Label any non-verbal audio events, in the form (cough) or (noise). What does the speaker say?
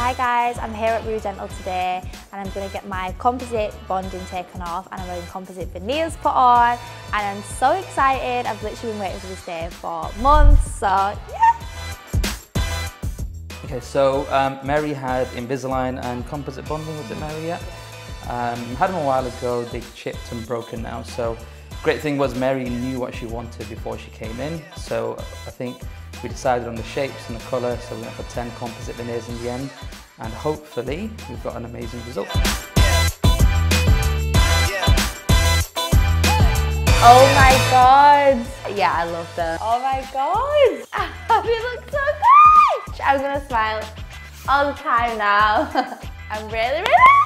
guys, I'm here at Ruh Dental today and I'm going to get my composite bonding taken off and I'm having composite veneers put on and I'm so excited. I've literally been waiting for this day for months, so yeah. Okay, so um, Mary had Invisalign and composite bonding, was it Mary yet? Um, had them a while ago, they chipped and broken now, so great thing was Mary knew what she wanted before she came in, so I think we decided on the shapes and the colour, so we went for 10 composite veneers in the end, and hopefully we've got an amazing result. Oh my god. Yeah, I love them. Oh my god. (laughs) they look so good. I'm gonna smile all the time now. (laughs) I'm really, really